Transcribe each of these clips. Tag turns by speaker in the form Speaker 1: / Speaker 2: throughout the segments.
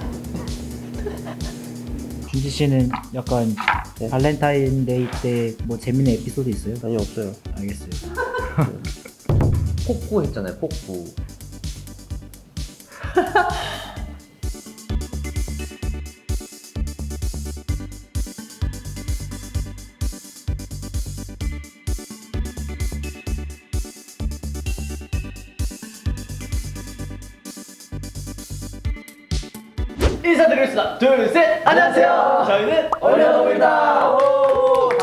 Speaker 1: 준지 씨는 약간 발렌타인데이 때 뭐 재밌는 에피소드 있어요?
Speaker 2: 아니 없어요.
Speaker 1: 알겠어요.
Speaker 2: 폭구 했잖아요. 폭구.
Speaker 3: 인사드리겠습니다. 둘, 셋! 안녕하세요! 안녕하세요. 저희는 올려놓입니다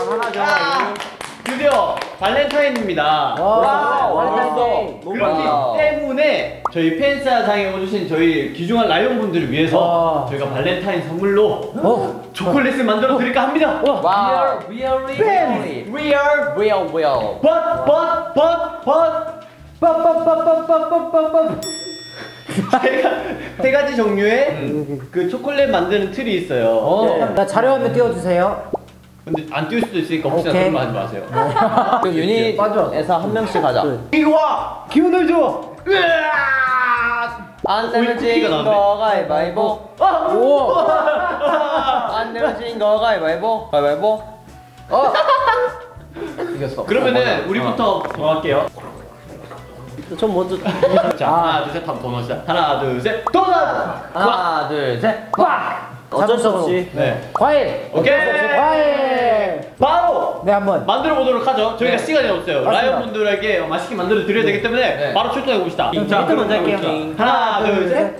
Speaker 3: 하나죠. 아, 드디어 발렌타인입니다.
Speaker 2: 와, 발렌타인.
Speaker 3: 그렇기 때문에 저희 팬사상에 오주신 저희 귀중한 라이온 분들을 위해서 와. 저희가 발렌타인 선물로 어? 초콜릿을 만들어 드릴까 합니다.
Speaker 2: 와. We are really,
Speaker 3: we are
Speaker 2: real, real.
Speaker 3: But, but, but, but. but, but, but, but, but, but. 세 가지 종류의 그 초콜릿 만드는 틀이 있어요.
Speaker 2: 어.
Speaker 1: 나 자료 한번 띄워주세요.
Speaker 3: 근데 안 띄울 수도 있으니까 혹시나
Speaker 1: 오케이.
Speaker 3: 그런 거 하지 마세요.
Speaker 2: 그 유닛에서 한 명씩 하자.
Speaker 3: 이리 와! 기운을 줘!
Speaker 2: 안
Speaker 3: 오이
Speaker 2: 내면
Speaker 3: 쿠키가
Speaker 2: 진
Speaker 3: 나왔네.
Speaker 2: 거 가위바위보. 오. 안 내면 진거 가위바위보. 가위바위보. 어. 이겼어.
Speaker 3: 그러면은 우리부터 정할게요.
Speaker 2: 전 먼저.
Speaker 3: 자, 하나, 둘, 셋, 한번 더 넣읍시다. 하나, 둘, 셋, 도전!
Speaker 2: 하나, 둘, 셋. 꽉. 어쩔 수 없이.
Speaker 3: 네.
Speaker 1: 과일.
Speaker 3: 오케이!
Speaker 1: 과일.
Speaker 3: 바로
Speaker 1: 네 한번.
Speaker 3: 만들어 보도록 하죠. 저희가
Speaker 2: 네.
Speaker 3: 시간이 없어요. 라이온 분들에게 맛있게 만들어 드려야 되기 때문에
Speaker 2: 네.
Speaker 3: 바로 출동해 봅시다. 자,
Speaker 1: 먼저 할게요.
Speaker 3: 하나, 둘, 셋.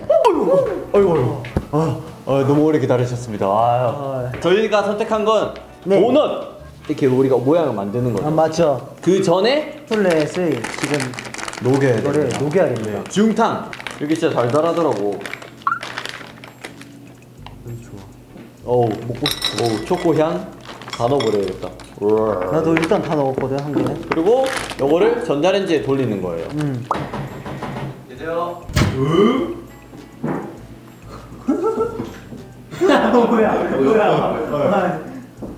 Speaker 4: 아, 너무 오래 기다리셨습니다. 아유. 저희가 선택한 건
Speaker 1: 네.
Speaker 4: 도넛 이렇게 우리가 모양을 만드는 거죠.
Speaker 1: 아 맞죠.
Speaker 4: 그 전에
Speaker 1: 초콜릿을 지금
Speaker 4: 녹여야
Speaker 1: 이거를
Speaker 4: 돼요.
Speaker 1: 녹여야 됩니다.
Speaker 4: 중탕 이게 진짜 달달하더라고. 어우 먹고 싶어. 어우 초코 향다 넣어버려야겠다.
Speaker 1: 나도 일단 다 넣었거든 한 개는.
Speaker 4: 그리고 요거를 전자레인지에 돌리는 거예요.
Speaker 1: 음.
Speaker 4: 계세요.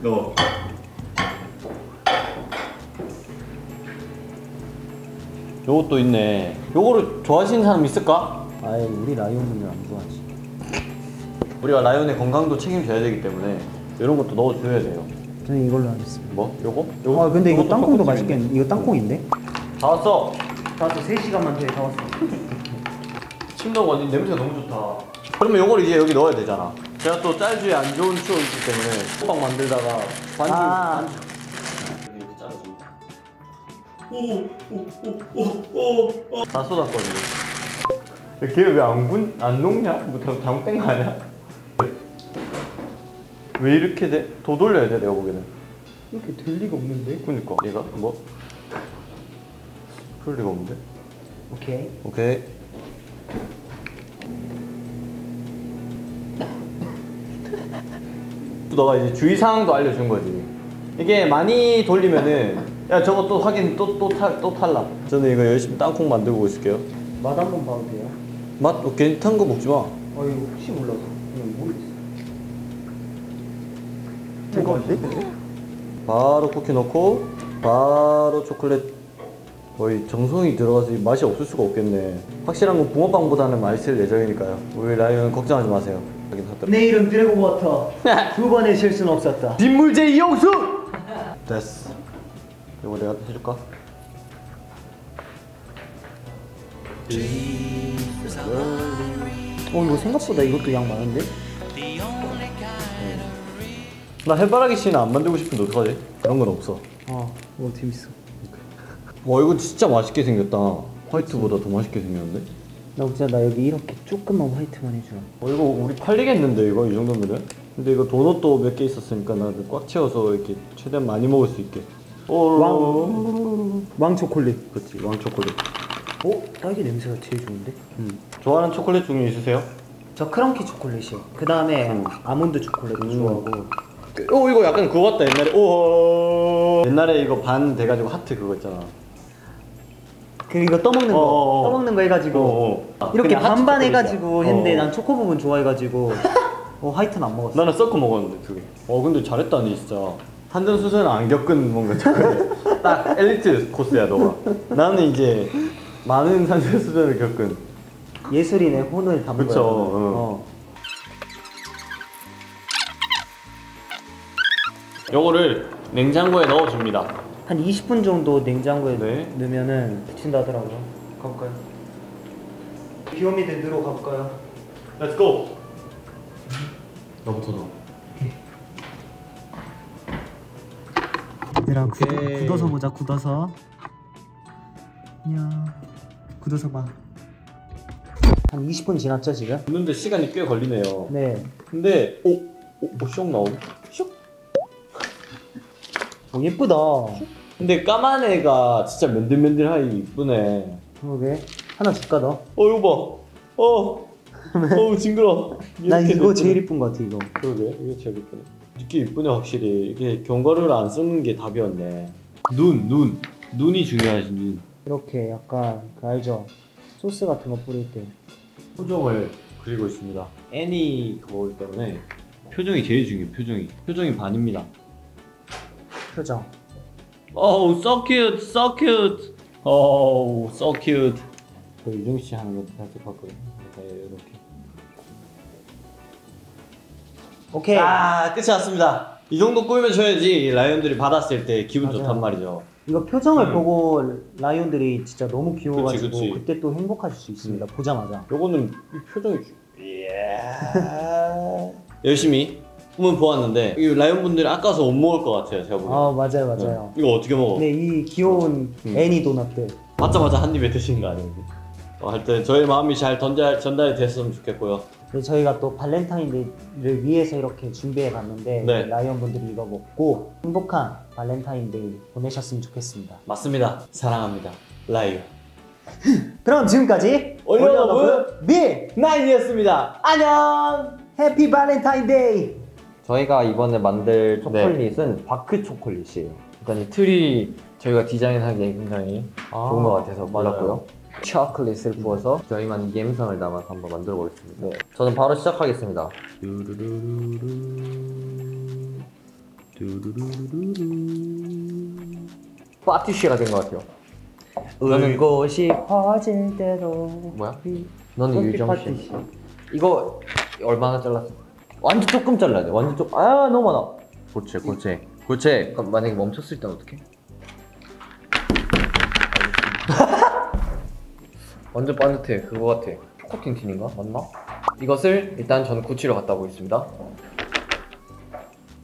Speaker 3: 너.
Speaker 4: 요것도 있네. 요거를 좋아하시는 사람 있을까?
Speaker 1: 아이 우리 라이온 분들 안 좋아하지.
Speaker 4: 우리가 라이온의 건강도 책임져야 되기 때문에 이런 것도 넣어줘야 돼요.
Speaker 1: 저는 이걸로 하겠습니다.
Speaker 4: 뭐? 요거? 요거?
Speaker 1: 아 근데 이거 땅콩도. 맛있겠는데 이거 땅콩인데?
Speaker 4: 다 왔어.
Speaker 1: 나도 3시간만 뒤에 다 왔어.
Speaker 4: 침동 어디 냄새 너무 좋다. 그러면 요걸 이제 여기 넣어야 되잖아. 제가 또 짤주에 안 좋은 추억이 있기 때문에 호박 만들다가 반죽
Speaker 1: 아.
Speaker 4: 반죽 다 쏟았거든요. 걔왜안 군? 안 녹냐? 뭐 잘못- 잘못된 거 아니야? 왜 이렇게 돼? 더 돌려야 돼 내가 보기에는.
Speaker 1: 이렇게 될 리가 없는데?
Speaker 4: 그니까 얘가 뭐? 그럴 리가 없는데?
Speaker 1: 오케이.
Speaker 4: 오케이. 너가 이제 주의사항도 알려준 거지. 이게 많이 돌리면은 야 저거 또 확인 또 또 탈 또 탈락. 저는 이거 열심히 땅콩 만들고 있을게요.
Speaker 1: 맛 한 번 봐도 돼요?
Speaker 4: 맛 어, 괜찮은 거 먹지 마.
Speaker 1: 아 이거 혹시 몰라서 그냥 모르겠어.
Speaker 4: 뜨거운데? 바로 쿠키 넣고 바로 초콜릿 거의 정성이 들어가서 이 맛이 없을 수가 없겠네. 확실한 건 붕어빵보다는 맛있을 예정이니까요. 우리 lyOn 걱정하지 마세요. 하긴.
Speaker 1: 내 이름 dragon water. 두 번의 실수는 없었다.
Speaker 4: 빗물제 이용수! 됐어. 이거 내가 해줄까?
Speaker 1: 어 이거 생각보다 이것도 양 많은데?
Speaker 4: 나 해바라기 씨는 안 만들고 싶은데 어떡하지? 그런 건 없어.
Speaker 1: 아, 오 재밌어.
Speaker 4: 와 이거 진짜 맛있게 생겼다. 화이트보다 더 맛있게 생겼는데?
Speaker 1: 나 진짜 나 여기 이렇게 조금만 화이트만 해줘.
Speaker 4: 어 이거 우리 팔리겠는데 이거 이 정도면은? 근데 이거 도넛도 몇 개 있었으니까 나도 꽉 채워서 이렇게 최대한 많이 먹을 수 있게. 오,
Speaker 1: 왕. 왕 초콜릿.
Speaker 4: 그렇지 왕 초콜릿.
Speaker 1: 어? 딸기 냄새가 제일 좋은데?
Speaker 4: 음. 좋아하는 초콜릿 종류 있으세요?
Speaker 1: 저 크런키 초콜릿이요. 그 다음에
Speaker 4: 음.
Speaker 1: 아몬드 초콜릿도 좋아하고.
Speaker 4: 오 이거 약간 그거 같다 옛날에 오 옛날에 이거 반 돼가지고 하트 그거 있잖아.
Speaker 1: 그 이거 떠먹는 거,
Speaker 4: 어어어.
Speaker 1: 떠먹는 거 해가지고
Speaker 4: 어어.
Speaker 1: 이렇게
Speaker 4: 그냥 하트
Speaker 1: 반반. 해가지고 했는데
Speaker 4: 어어.
Speaker 1: 난 초코 부분 좋아해가지고 어 화이트는 안 먹었어.
Speaker 4: 나는 섞어 먹었는데 두 개. 어 근데 잘했다 니 진짜. 한전 수준을 안 겪은 뭔가 딱 엘리트 코스야 너가. 나는 이제 많은 산전 수준을 겪은.
Speaker 1: 예술인의 혼을 담은
Speaker 4: 그쵸,
Speaker 1: 응.
Speaker 4: 어.
Speaker 1: 어.
Speaker 4: 요거를 냉장고에 넣어줍니다.
Speaker 1: 한 20분 정도 냉장고에
Speaker 4: 네.
Speaker 1: 넣으면은 붙인다더라고요 가볼까요? 비오미드 넣으러 가볼까요?
Speaker 4: Let's go. 나부터 넣어.
Speaker 1: 얘들아 굳,
Speaker 4: 오케이.
Speaker 1: 굳어서 보자 굳어서 안녕 굳어서 봐 한 20분 지났죠 지금?
Speaker 4: 굽는데 시간이 꽤 걸리네요.
Speaker 1: 네
Speaker 4: 근데 오, 오, 오, 쇽 나오네. 쇽.
Speaker 1: 오, 예쁘다
Speaker 4: 근데 까만 애가 진짜 맨들맨들하니 이쁘네.
Speaker 1: 그러게 하나 줄까 너?
Speaker 4: 어 이거 봐. 어. 어우 징그러.
Speaker 1: 나 이거
Speaker 4: 예쁘네.
Speaker 1: 제일 이쁜 거 같아 이거
Speaker 4: 그러게 이게 제일 이쁘네. 이게 이쁘네 확실히. 이게 견과류를 안 쓰는 게 답이었네. 눈, 눈, 눈이 중요하지 눈.
Speaker 1: 이렇게 약간 그 알죠? 소스 같은 거 뿌릴 때
Speaker 4: 표정을 그리고 있습니다. 애니 그거기 때문에 표정이 제일 중요해. 표정이. 표정이 반입니다.
Speaker 1: 표정
Speaker 4: Oh, so cute, so cute. Oh, so cute. 저 유정 씨 하는 거 살짝 봤거든요. 네, 이렇게.
Speaker 1: 오케이
Speaker 4: 아, 끝이 났습니다. 이 정도 꾸미면 줘야지 라이온들이 받았을 때 기분
Speaker 1: 맞아요.
Speaker 4: 좋단 말이죠.
Speaker 1: 이거 표정을
Speaker 4: 음.
Speaker 1: 보고 라이온들이 진짜 너무 귀여워가지고
Speaker 4: 그치, 그치.
Speaker 1: 그때 또 행복하실 수 있습니다 보자마자
Speaker 4: 요거는 이 표정이 주- 이야. 열심히 꿈을 보았는데 이 lyOn 분들이 아까워서 못 먹을 것 같아요. 제가 보기엔.
Speaker 1: 아 맞아요 맞아요
Speaker 4: 네. 이거 어떻게 먹어?
Speaker 1: 네이 귀여운
Speaker 4: 음.
Speaker 1: 애니 도넛들
Speaker 4: 받자마자 한 입에 드시는 거 아니에요? 어, 하여튼 저희 마음이 잘 전달, 전달이 됐으면 좋겠고요.
Speaker 1: 네, 저희가 또 발렌타인데이를 위해서 이렇게 준비해 봤는데
Speaker 4: 네.
Speaker 1: lyOn 분들이 이거 먹고 행복한 발렌타인데이 보내셨으면 좋겠습니다
Speaker 4: 맞습니다. 사랑합니다. lyOn.
Speaker 1: 그럼 지금까지
Speaker 4: OnlyOneOf
Speaker 1: 밀
Speaker 4: 나인이었습니다. 안녕!
Speaker 1: Happy Valentine's Day
Speaker 2: 저희가 이번에 만들 초콜릿은 bark 초콜릿이에요. 일단 이 틀이 저희가 디자인하기 굉장히
Speaker 4: 아,
Speaker 2: 좋은 것 같아서
Speaker 4: 맞아요.
Speaker 2: 골랐고요. 초콜릿을 부어서 저희만 이 감성을 담아서 한번 만들어 보겠습니다. 네. 저는 바로 시작하겠습니다. 파티시에가 된 것 같아요.
Speaker 1: 울고 싶어질 대로
Speaker 2: 뭐야? 너는
Speaker 1: 커피
Speaker 2: 유정 씨.
Speaker 1: 파티시.
Speaker 2: 이거 얼마나 잘랐어? 완전 조금 잘라야 돼. 완전 조금. 아 너무 많아. 그렇지, 그렇지. 그럼 만약에 멈췄을 땐 어떡해? 완전 반듯해. 그거 같아. 초코틴틴인가? 맞나? 이것을 일단 저는 구치로 갖다 보겠습니다.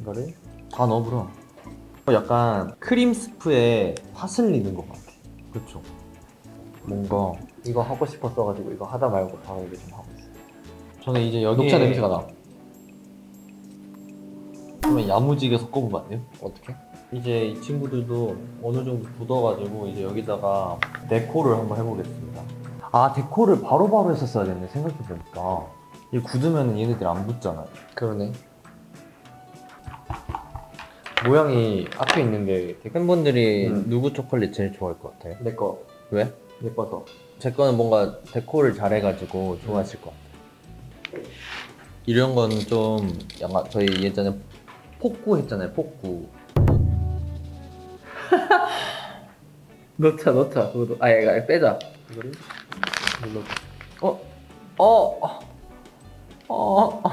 Speaker 2: 이거를 다 넣어버려. 약간 크림 스프에 파슬리 넣은 것 같아. 그렇죠. 뭔가 이거 하고 싶었어가지고 이거 하다 말고 바로 이거 좀 하고 있어. 저는 이제 여기 녹차 냄새가 나. 그러면 야무지게 섞어보면 안 돼요? 어떻게? 이제 이 친구들도 어느 정도 굳어가지고 이제 여기다가 데코를 한번 해보겠습니다. 아 데코를 바로 바로 했었어야 됐네 생각해보니까 이 굳으면 얘네들 안 붙잖아요. 그러네. 모양이 앞에 있는데 팬분들이
Speaker 4: 음.
Speaker 2: 누구 초콜릿 제일 좋아할 것 같아요? 내 거. 왜? 예뻐서. 제 거는 뭔가 데코를 잘해가지고 좋아하실 것 같아요. 이런 건 좀 약간 저희 예전에 폭구 했잖아요. 폭구. 넣자 넣자 그거도 아 이거 빼자 이거를 눌러 어? 어? 어? 어?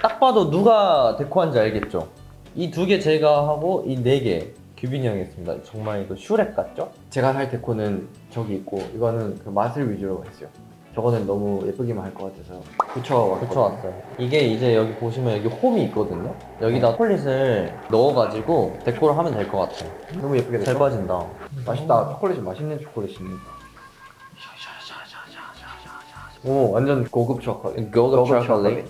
Speaker 2: 딱 봐도 누가 데코한지 알겠죠? 이 두 개 제가 하고 이 네 개 규빈이 형이 했습니다 정말 이거 슈렉 같죠? 제가 할 데코는 저기 있고 이거는 그 맛을 위주로 했어요 저거는 너무 예쁘기만 할 것 같아서 붙여왔거든요 붙여왔어요 이게 이제 여기 보시면 여기 홈이 있거든요 여기다 초콜릿을 넣어가지고 데코를 하면 될 것 같아요 너무 예쁘게 잘 빠진다 맛있다 초콜릿이 맛있는 초콜릿이네 오 완전 고급 초콜릿 고급, 초콜릿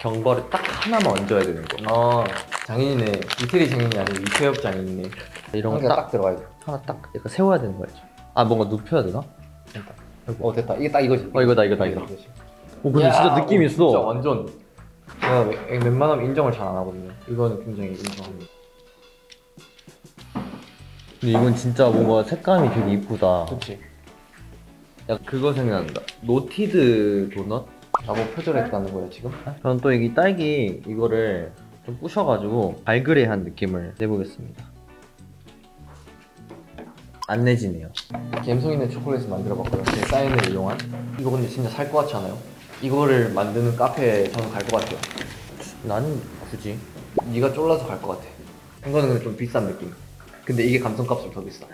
Speaker 2: 경벌을 딱 하나만 얹어야 되는 거. 아 장인이네. 이태리 장인이 아니고 이태엽 장인이네. 이런 거딱 들어가야 돼. 하나 딱 약간 세워야 되는 거죠. 아 뭔가 눕혀야 되나? 됐다. 어 됐다. 이게 딱 이거지. 어 이거다 이거다 이거다. 오 근데 진짜 느낌 있어. 진짜 완전. 제가 웬- 웬만하면 인정을 잘 안 하거든요. 이거는 굉장히 인정합니다. 근데 이건 진짜 뭔가 색감이 되게 이쁘다. 그렇지. 야 그거 생각난다. 노티드 도넛? 나뭐 표절했다는 거야 지금? 저는 또 여기 딸기 이거를 좀 부셔가지고 발그레한 느낌을 내보겠습니다. 안 내지네요. 감성 있는 초콜릿을 만들어봤고요. 제 사인을 이용한. 이거 근데 진짜 살 것 같지 않아요? 이거를 만드는 카페에 저는 갈 것 같아요. 나는 굳이 네가 쫄라서 갈 것 같아. 이거는 근데 좀 비싼 느낌. 근데 이게 감성값으로 더 비싸.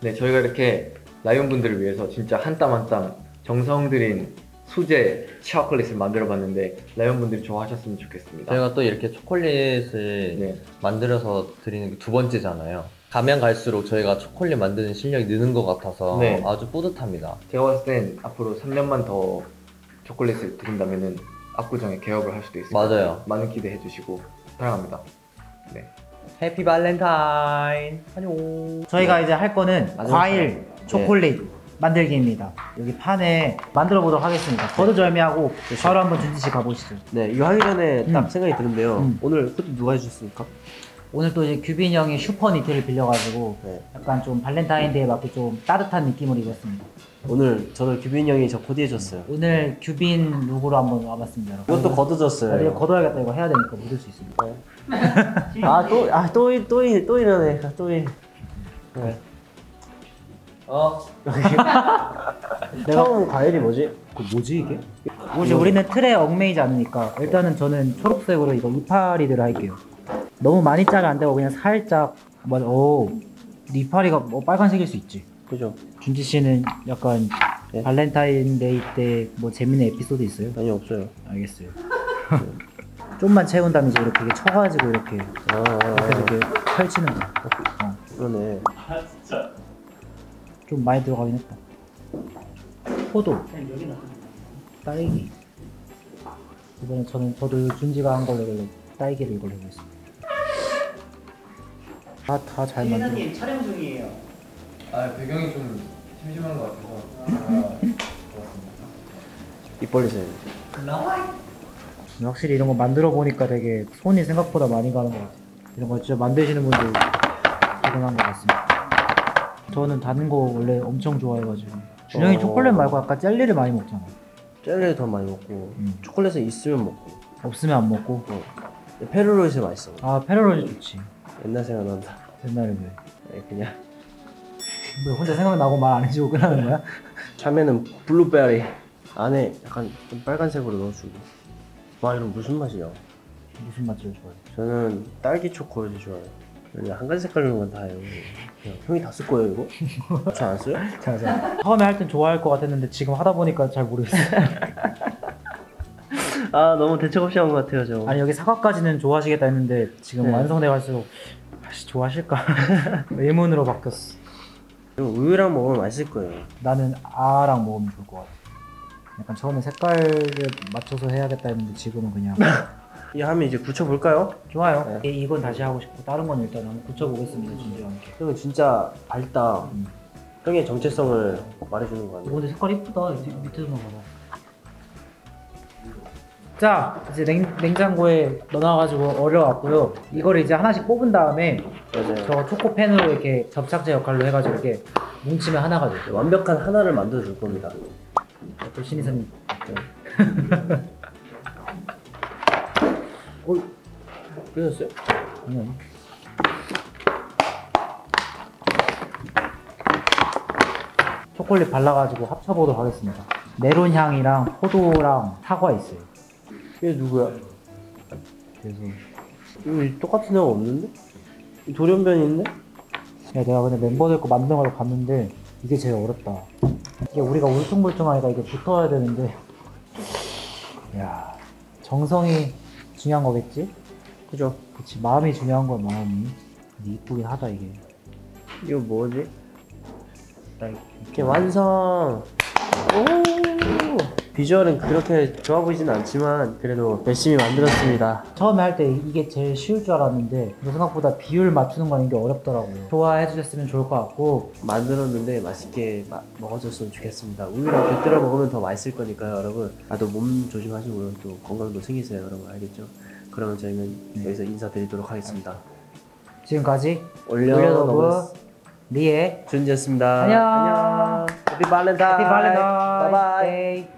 Speaker 2: 네, 저희가 이렇게 라이온 분들을 위해서 진짜 한 땀 한 땀 정성 들인 수제 초콜릿을 만들어 봤는데 라이온 분들이 좋아하셨으면 좋겠습니다.
Speaker 5: 저희가 또 이렇게 초콜릿을
Speaker 2: 네.
Speaker 5: 만들어서 드리는 게 두 번째잖아요. 가면 갈수록 저희가 초콜릿 만드는 실력이 느는 것 같아서
Speaker 2: 네.
Speaker 5: 아주 뿌듯합니다.
Speaker 2: 제가 봤을 땐 앞으로 3년만 더 초콜릿을 드린다면은 압구정에 개업을 할 수도 있을 것
Speaker 5: 맞아요.
Speaker 2: 많은 기대해 주시고 사랑합니다. 네.
Speaker 5: Happy Valentine. 안녕.
Speaker 3: 저희가 이제 할 거는 과일 초콜릿 만들기입니다. 여기 판에 만들어 보도록 하겠습니다. 거두절미하고 바로 한번 준지 씨 가보시죠.
Speaker 6: 네, 이거 하기 전에 딱
Speaker 3: 음.
Speaker 6: 생각이 드는데요.
Speaker 3: 음.
Speaker 6: 오늘 코디 누가 해주셨습니까?
Speaker 3: 오늘 또 이제 규빈 형이 슈퍼 니트를 빌려가지고
Speaker 6: 네.
Speaker 3: 약간 좀 발렌타인데이에 맞게 좀 따뜻한 느낌으로 입었습니다.
Speaker 6: 오늘 저는 규빈 형이 저 코디 해줬어요.
Speaker 3: 오늘 규빈 룩으로 한번 와봤습니다.
Speaker 6: 이것도
Speaker 3: 아, 이거
Speaker 6: 거둬졌어요.
Speaker 3: 걷어야겠다. 이거 해야 되니까 묻을 수 있습니다.
Speaker 6: 아, 또, 아, 또, 이- 또, 이- 또 이러네. 또 이. 네.
Speaker 5: 어.
Speaker 6: 처음 과일이 뭐지?
Speaker 3: 그 뭐지 이게? 이제 우리는 틀에 얽매이지 않으니까 일단은 저는 초록색으로 이거 이파리들을 할게요. 너무 많이 짜면 안 되고 그냥 살짝 맞아. 오 이파리가 뭐 빨간색일 수 있지.
Speaker 6: 그죠?
Speaker 3: 준지 씨는 약간
Speaker 6: 네.
Speaker 3: 발렌타인데이 때 뭐 재밌는 에피소드 있어요?
Speaker 6: 아니, 없어요.
Speaker 3: 알겠어요. 좀만 채운 다음에 이제 이렇게 쳐가지고 이렇게
Speaker 6: 아, 아,
Speaker 3: 이렇게
Speaker 6: 아,
Speaker 3: 이렇게 펼치는 거. 어,
Speaker 6: 그러네.
Speaker 3: 좀 많이 들어가긴 했다. 포도, 딸기. 이번에 저는 저도 준지가 한 걸로 딸기를 이걸로 해보겠습니다. 다 다 잘 만들어.
Speaker 1: 촬영 중이에요.
Speaker 2: 아 배경이 좀 심심한 것 같아서
Speaker 6: 입 벌리세요.
Speaker 3: 확실히 이런 거 만들어 보니까 되게 손이 생각보다 많이 가는 것 같아요. 이런 거 진짜 만드시는 분들 대단한 것 같습니다. 저는 단 거 원래 엄청 좋아해가지고 준영이
Speaker 6: 어.
Speaker 3: 초콜릿 말고 아까 젤리를 많이 먹잖아.
Speaker 6: 젤리를 더 많이 먹고,
Speaker 3: 음.
Speaker 6: 초콜릿은 있으면 먹고.
Speaker 3: 없으면 안 먹고.
Speaker 6: 페레로로쉐 맛있어.
Speaker 3: 아 페레로로쉐 좋지.
Speaker 6: 옛날 생각난다.
Speaker 3: 옛날에 왜?
Speaker 6: 네, 그냥.
Speaker 3: 뭐 혼자 생각나고 말 안 해주고 끝나는 거야?
Speaker 6: 참외는 블루베리. 안에 약간 좀 빨간색으로 넣어주고. 와, 이런 무슨 맛이야?
Speaker 3: 무슨 맛을 좋아해?
Speaker 6: 저는 딸기 초콜릿을 좋아해요. 한 가지 색깔로만 다 해요. 형이 다 쓸 거예요, 이거? 그렇지 않았어요?
Speaker 3: 자, 자. 처음에 할 땐 좋아할 것 같았는데 지금 하다 보니까 잘 모르겠어.
Speaker 6: 아, 너무 대책 없이 한 것 같아요, 저.
Speaker 3: 아니 여기 사과까지는 좋아하시겠다 했는데 지금
Speaker 6: 네.
Speaker 3: 완성돼 갈수록 아씨 좋아하실까? 의문으로 바뀌었어.
Speaker 6: 우유랑 먹으면 맛있을 거예요.
Speaker 3: 나는 아랑 먹으면 좋을 것 같아. 약간 처음에 색깔을 맞춰서 해야겠다 했는데 지금은 그냥
Speaker 6: 이 하면 이제 굳혀볼까요?
Speaker 3: 좋아요. 이- 이건 다시 하고 싶고 다른 건 일단 한번 붙여보겠습니다. 진지와 함께.
Speaker 6: 형은 진짜 밝다.
Speaker 3: 음.
Speaker 6: 형의 정체성을 말해주는 거
Speaker 3: 오,
Speaker 6: 아니에요?
Speaker 3: 근데 색깔 이쁘다. 밑- 밑에서만 봐봐. 자, 이제 냉, 냉장고에 넣어놔가지고 얼려왔고요. 이걸 이제 하나씩 뽑은 다음에
Speaker 6: 맞아요.
Speaker 3: 저 초코펜으로 이렇게 접착제 역할로 해가지고 이렇게 뭉치면 하나가 돼요.
Speaker 6: 완벽한 하나를 만들어 줄 겁니다.
Speaker 3: 또 신이사님.
Speaker 6: 어, 끓였어요?
Speaker 3: 아니, 아니. 초콜릿 발라가지고 합쳐보도록 하겠습니다. 메론 향이랑 포도랑 사과 있어요.
Speaker 6: 얘 누구야?
Speaker 3: 그래서
Speaker 6: 여기 똑같은 애가 없는데? 이 돌연변인데?
Speaker 3: 야, 내가 근데 멤버들 거 만드는 걸 봤는데 이게 제일 어렵다. 이게 우리가 울퉁불퉁하니까 이게 붙어야 되는데 야 정성이 중요한 거겠지?
Speaker 6: 그죠?
Speaker 3: 그치 마음이 중요한 거야 마음이. 근데 이쁘긴 하다 이게.
Speaker 6: 이거 뭐지?
Speaker 3: 나 이렇게
Speaker 6: 이렇게 완성! 오! 비주얼은 그렇게 좋아 보이진 않지만 그래도 열심히 만들었습니다.
Speaker 3: 처음에 할 때 이게 제일 쉬울 줄 알았는데 생각보다 비율 맞추는 거는 이게 어렵더라고요. 좋아해 주셨으면 좋을 것 같고
Speaker 6: 만들었는데 맛있게 마- 먹어줬으면 좋겠습니다. 우유랑 곁들여 먹으면 더 맛있을 거니까요, 여러분. 아, 또 몸 조심하시고요. 또 건강도 챙기세요, 여러분. 알겠죠? 그러면 저희는 여기서 인사드리도록 하겠습니다.
Speaker 3: 지금까지
Speaker 6: 올려놓은
Speaker 3: 올려놓은 리의
Speaker 6: 준지였습니다.
Speaker 3: 안녕.
Speaker 6: 안녕. 해피 발렌타인.
Speaker 3: 해피 발렌타인 바이바이.